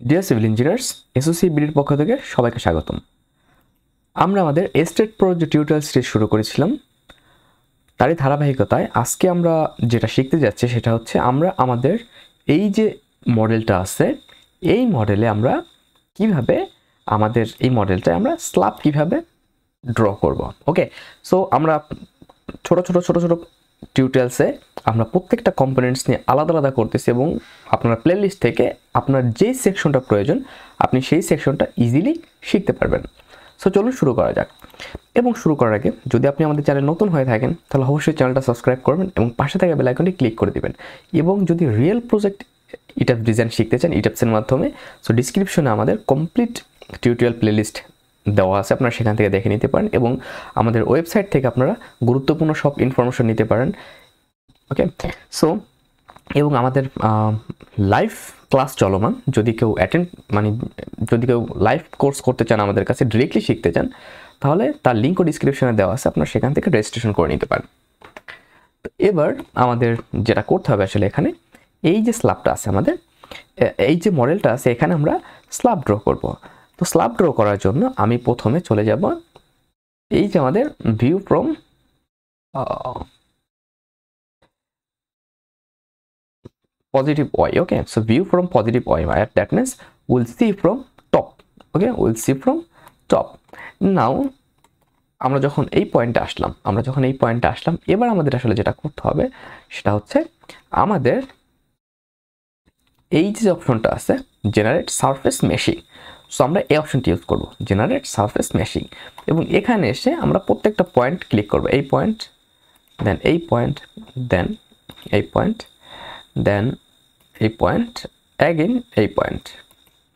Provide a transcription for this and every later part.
Deer civil engineers SOC বিডির পক্ষ থেকে সবাইকে স্বাগতম। আমরা আমাদের এস্টেট প্রো যে টিউটোরিয়াল সিরিজ শুরু করেছিলাম। তারই ধারাবাহিকতায় আজকে আমরা যেটা শিখতে যাচ্ছি সেটা হচ্ছে আমরা আমাদের এই যে মডেলটা আছে, এই মডেলে আমরা কীভাবে আমাদের এই মডেলটায় আমরা স্ল্যাব কীভাবে ড্র করব। ওকে সো আমরা ছোট ছোট ছোট ছোট টিউটোরিয়ালসে আমরা প্রত্যেকটা কম্পোনেন্টস নিয়ে আলাদা আলাদা করতেছি এবং আপনার প্লেলিস্ট থেকে আপনার যেই সেকশনটা প্রয়োজন, আপনি সেই সেকশনটা ইজিলি শিখতে পারবেন। সো চলুন শুরু করা যাক। এবং শুরু করার আগে, যদি আপনি আমাদের চ্যানেল নতুন হয়ে থাকেন, তাহলে অবশ্যই চ্যানেলটা সাবস্ক্রাইব করবেন এবং পাশে থাকা বেল আইকনটি ক্লিক করে দেবেন। এবং যদি রিয়েল প্রজেক্ট ইটাপ ডিজাইন শিখতে চান ইটাপসের মাধ্যমে সো ডিসক্রিপশনে আমাদের কমপ্লিট টিউটোরিয়াল প্লেলিস্ট দেওয়া আছে, আপনারা সেখান থেকে দেখে নিতে পারেন এবং আমাদের ওয়েবসাইট থেকে আপনারা গুরুত্বপূর্ণ সব ইনফরমেশন নিতে পারেন। ওকে সো এবং আমাদের লাইভ ক্লাস চলমান। যদি কেউ অ্যাটেন্ড মানে যদি কেউ লাইভ কোর্স করতে চান আমাদের কাছে ডিরেক্টলি শিখতে চান, তাহলে তার লিঙ্কও ডিসক্রিপশনে দেওয়া আছে, আপনারা সেখান থেকে রেজিস্ট্রেশন করে নিতে পারেন। এবার আমাদের যেটা করতে হবে আসলে এখানে, এই যে স্ল্যাবটা আছে আমাদের এই যে মডেলটা আছে, এখানে আমরা স্ল্যাব ড্র করব। তো স্ল্যাব ড্র করার জন্য আমি প্রথমে চলে যাব এই যে আমাদের view from positive y, okay so view from positive y right? That means will see from top okay will see from top now আমরা যখন এই পয়েন্টে আসলাম, আমরা যখন এই পয়েন্টে আসলাম, এবার আমাদের আসলে যেটা করতে হবে, সেটা হচ্ছে আমাদের এই যে অপশনটা আছে জেনারেট সারফেস মেশিং সো আমরা এই অপশনটি ইউজ করব জেনারেট সারফেস মেশিং এবং এখানে এসে আমরা প্রত্যেকটা পয়েন্ট ক্লিক করব, এই পয়েন্ট দেন এই পয়েন্ট দেন এই পয়েন্ট দেন এই পয়েন্ট অ্যাগেন এই point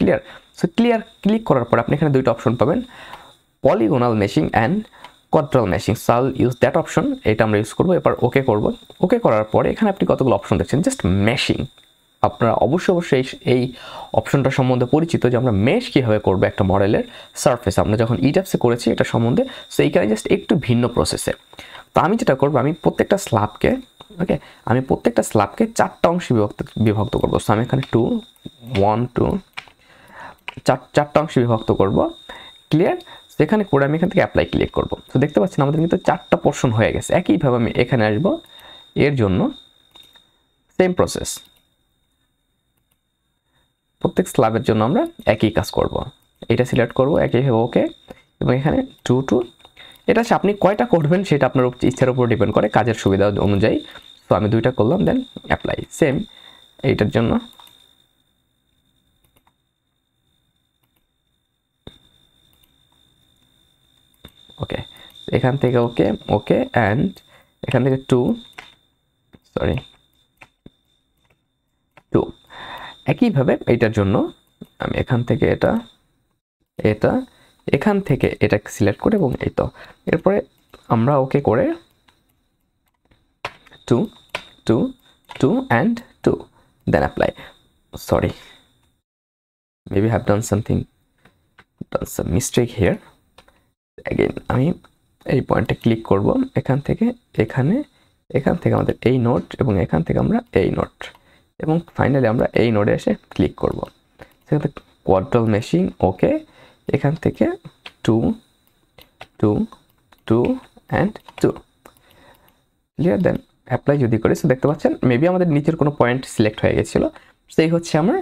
clear so clear click করার পর আপনি এখানে দুইটা অপশন পাবেন পলিগোনাল মেশিং অ্যান্ড কোয়াড্রাল মেশিং সাল ইউজ দ্যাট অপশন এটা আমরা ইউজ করব, এবার ওকে করব। ওকে করার পরে এখানে আপনি কতগুলো অপশন দেখছেন? জাস্ট মেশিং আপনারা অবশ্যই অবশ্যই এই অপশনটা সম্বন্ধে পরিচিত যে আমরা মেশ কীভাবে করব একটা মডেলের সারফেস আমরা যখন ইটাপসে করেছি এটা সম্বন্ধে সো এইখানে জাস্ট একটু ভিন্ন প্রসেসে তো আমি যেটা করব, আমি প্রত্যেকটা স্ল্যাবকে ওকে আমি প্রত্যেকটা স্ল্যাবকে চারটা অংশে বিভক্ত বিভক্ত করব। সো আমি এখানে টু ওয়ান টু চার, চারটা অংশে বিভক্ত করব। ক্লিয়ার সেখানে করে আমি এখান থেকে অ্যাপ্লাই ক্লিক করব। তো দেখতে পাচ্ছেন আমাদের কিন্তু চারটা পোর্শন হয়ে গেছে। একইভাবে আমি এখানে আসব। এর জন্য সেম প্রসেস প্রত্যেক স্ল্যাবের জন্য আমরা একই কাজ করব। এটা সিলেক্ট করব একইভাবে ওকে এবং এখানে টু টু এটা আপনি কয়টা করবেন সেটা আপনার ইচ্ছার উপর ডিপেন্ড করে, কাজের সুবিধা অনুযায়ী। তো আমি দুইটা করলাম দেন অ্যাপ্লাই সেম এইটার জন্য। ওকে এখান থেকে ওকে ওকে অ্যান্ড এখান থেকে টু সরি টু একইভাবে এইটার জন্য আমি এখান থেকে এটা এটা, এখান থেকে এটা সিলেক্ট করে এবং এই তো। এরপরে আমরা ওকে করে two two two and two then apply sorry maybe have done something, done some mistake here. Again আমি এই পয়েন্টে ক্লিক করব। এখান থেকে, এখানে, এখান থেকে আমাদের এই নোট এবং এখান থেকে আমরা এই নোট এবং ফাইনালি আমরা এই নোডে এসে ক্লিক করব। সেখান থেকে কোয়াড্রাল মেশিং ওকে এখান থেকে two two two and two clear then apply যদি করি সো দেখতে পাচ্ছেন মেবি আমাদের নিচের কোনো পয়েন্ট সিলেক্ট হয়ে গেছিল। সেই হচ্ছে আমার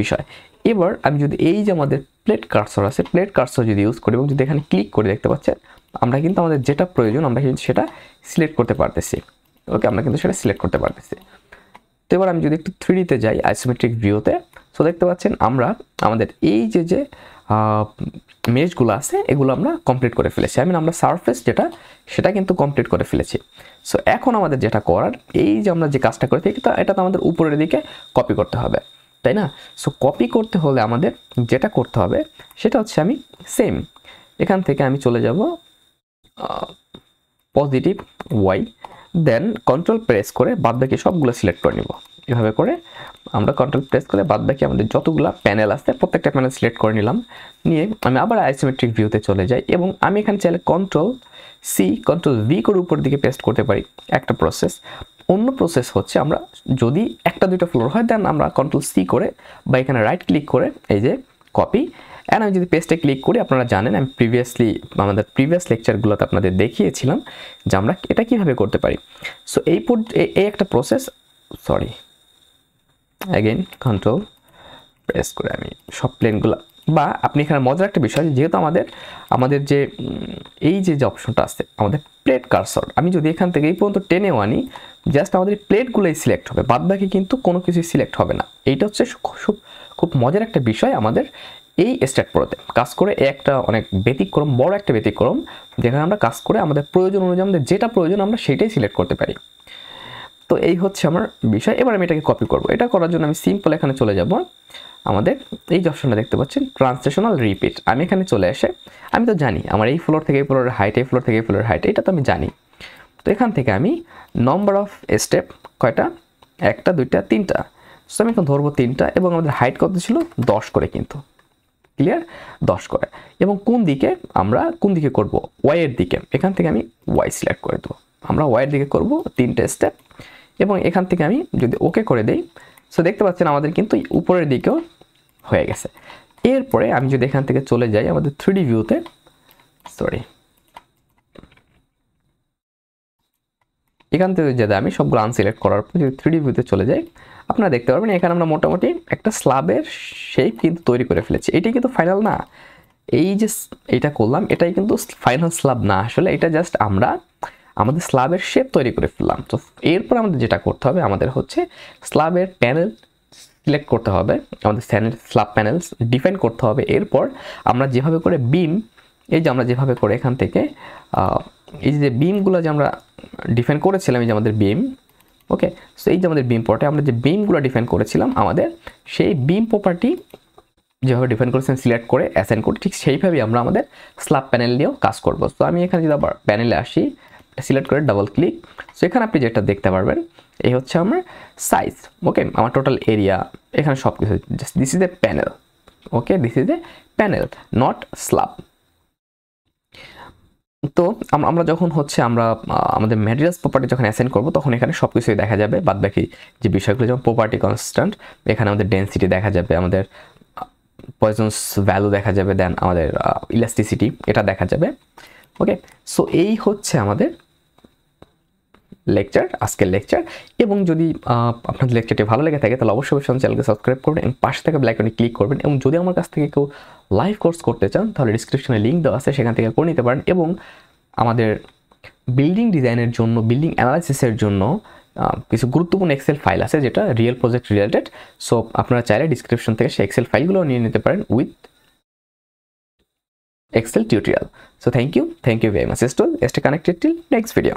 বিষয়। এবার আমি যদি এই যে আমাদের প্লেট কার্সর আছে প্লেট কার্সর যদি ইউজ করি এবং যদি এখানে ক্লিক করে, দেখতে পাচ্ছেন, আমরা কিন্তু আমাদের যেটা প্রয়োজন, আমরা কিন্তু সেটা সিলেক্ট করতে পারতেছি। ওকে আমরা কিন্তু সেটা সিলেক্ট করতে পারতেছি। এবার আমি যদি একটু থ্রিডিতে যাই আইসোমেট্রিক ভিউতে সো দেখতে পাচ্ছেন আমরা আমাদের এই যে যে মেজগুলো আছে, এগুলো আমরা কমপ্লিট করে ফেলেছি। আই মিন আমরা সারফেস যেটা, সেটা কিন্তু কমপ্লিট করে ফেলেছি। সো এখন আমাদের যেটা করার, এই যে আমরা যে কাজটা করে থাকি তা এটা তো আমাদের উপরের দিকে কপি করতে হবে, তাই না? সো কপি করতে হলে আমাদের যেটা করতে হবে, সেটা হচ্ছে আমি সেম এখান থেকে আমি চলে যাব positive Y then control press করে বাদবাকি সবগুলো সিলেক্ট করে নিব। এভাবে করে আমরা কন্ট্রোল প্রেস করে বাদবাকি আমাদের যতগুলো প্যানেল আছে, প্রত্যেকটা প্যানেল সিলেক্ট করে নিলাম। নিয়ে আমি আবার আইসোমেট্রিক ভিউতে চলে যাই এবং আমি এখানে চাইলে কন্ট্রোল সি কন্ট্রোল ভি করে উপর দিকে পেস্ট করতে পারি। একটা প্রসেস অন্য প্রসেস হচ্ছে আমরা যদি একটা দুইটা ফ্লোর হয় দেন আমরা কন্ট্রোল সি করে বা এখানে রাইট ক্লিক করে এই যে কপি অ্যান্ড আমি যদি পেজটা ক্লিক করি, আপনারা জানেন, আমি প্রিভিয়াসলি আমাদের প্রিভিয়াস লেকচারগুলোতে আপনাদের দেখিয়েছিলাম যে আমরা এটা কীভাবে করতে পারি। সো এই এই একটা process sorry again control press করে আমি সব প্লেনগুলো বা আপনি এখানে মজার একটা বিষয়, যেহেতু আমাদের আমাদের যে এই যে যে অপশনটা আছে, আমাদের প্লেট কারসর আমি যদি এখান থেকে এই পর্যন্ত টেনেও আনি জাস্ট আমাদের প্লেটগুলোই সিলেক্ট হবে, বাদ বাকি কিন্তু কোনো কিছুই সিলেক্ট হবে না। এইটা হচ্ছে খুব খুব মজার একটা বিষয় আমাদের এই স্টার্ট প্রোতে কাজ করে একটা অনেক ব্যতিক্রম, বড় একটা ব্যতিক্রম, যেখানে আমরা কাজ করে আমাদের প্রয়োজন অনুযায়ী, আমাদের যেটা প্রয়োজন আমরা সেটাই সিলেক্ট করতে পারি। তো এই হচ্ছে আমার বিষয়। এবার আমি এটাকে কপি করব। এটা করার জন্য আমি সিম্পল এখানে চলে যাব। আমাদের এই অপশনটা দেখতে পাচ্ছেন ট্রান্সলেশনাল রিপিট আমি এখানে চলে এসে, আমি তো জানি আমার এই ফ্লোর থেকে এই ফ্লোরের হাইট এই ফ্লোর থেকে এই ফ্লোরের হাইট এটা তো আমি জানি। তো এখান থেকে আমি নম্বর অফ স্টেপ কয়টা? একটা, দুইটা, তিনটা। সো আমি এখন ধরবো তিনটা এবং আমাদের হাইট কত ছিল? দশ করে কিন্তু। ক্লিয়ার দশ করে। এবং কোন দিকে আমরা, কোন দিকে করব? ওয়াইয়ের দিকে। এখান থেকে আমি ওয়াই সিলেক্ট করে দেবো। আমরা ওয়াইয়ের দিকে করব তিনটে স্টেপ এবং এখান থেকে আমি যদি ওকে করে দেই সো দেখতে পাচ্ছেন আমাদের কিন্তু উপরের দিকেও হয়ে গেছে। এরপরে আমি যদি এখান থেকে চলে যাই আমাদের থ্রিডি ভিউতে সরি এখান থেকে যদি আমি সবগুলো আনসিলেক্ট করার পর যদি থ্রিডি ভিউতে চলে যাই, আপনারা দেখতে পারবেন এখানে আমরা মোটামুটি একটা স্লাবের শেপ কিন্তু তৈরি করে ফেলেছি। এটাই কিন্তু ফাইনাল না। এই যে এটা করলাম, এটাই কিন্তু ফাইনাল স্লাব না আসলে, এটা জাস্ট আমরা আমাদের স্লাবের শেপ তৈরি করে ফেললাম। তো এরপর আমাদের যেটা করতে হবে, আমাদের হচ্ছে স্লাবের প্যানেল সিলেক্ট করতে হবে, আমাদের স্লাব প্যানেলস ডিফাইন করতে হবে। এরপর আমরা যেভাবে করে বিম এই যে আমরা যেভাবে করে এখান থেকে এই যে বিমগুলো যে আমরা ডিফেন্ড করেছিলাম, এই যে আমাদের বিম ওকে সো এই যে আমাদের বিম পটে আমরা যে বিমগুলো ডিফেন্ড করেছিলাম, আমাদের সেই বিম প্রপার্টি যেভাবে ডিফেন্ড করেছেন সিলেক্ট করে অ্যাসেন্ড করি, ঠিক সেইভাবেই আমরা আমাদের স্ল্যাব প্যানেল নিয়েও কাজ করব। তো আমি এখানে যদি আবার প্যানেলে আসি সিলেক্ট করে ডাবল ক্লিক সো এখানে আপনি যেটা দেখতে পারবেন, এই হচ্ছে আমার সাইজ ওকে আমার টোটাল এরিয়া এখানে সব কিছু this is a panel okay this is a panel not slab তো আমরা যখন হচ্ছে আমরা আমাদের ম্যাটেরিয়ালস প্রপার্টি যখন অ্যাসেন্ড করব, তখন এখানে সব কিছুই দেখা যাবে। বাদ বাকি যে বিষয়গুলো, যেমন প্রপার্টি কনস্ট্যান্ট এখানে আমাদের ডেন্সিটি দেখা যাবে, আমাদের পয়জন্স ভ্যালু দেখা যাবে দেন আমাদের ইলাস্টিসিটি এটা দেখা যাবে। ওকে সো এই হচ্ছে আমাদের লেকচার আজকের লেকচার এবং যদি আপনাদের লেকচারটি ভালো লেগে থাকে, তাহলে অবশ্যই অবশ্যই চ্যানেলকে সাবস্ক্রাইব করবেন এবং পাশে থাকা ব্ল্যাকনে ক্লিক করবেন এবং যদি আমার কাছ থেকে কেউ লাইভ কোর্স করতে চান, তাহলে ডিসক্রিপশনে লিঙ্ক দেওয়া আছে, সেখান থেকে করে নিতে পারেন এবং আমাদের বিল্ডিং ডিজাইনের জন্য বিল্ডিং অ্যানালাইসিসের জন্য কিছু গুরুত্বপূর্ণ এক্সেল ফাইল আছে, যেটা রিয়েল প্রজেক্ট রিলেটেড সো আপনারা চাইলে ডিসক্রিপশন থেকে সেই এক্সেল ফাইলগুলো নিয়ে নিতে পারেন with Excel tutorial so thank you you. Thank you very much. Stay connected till next video.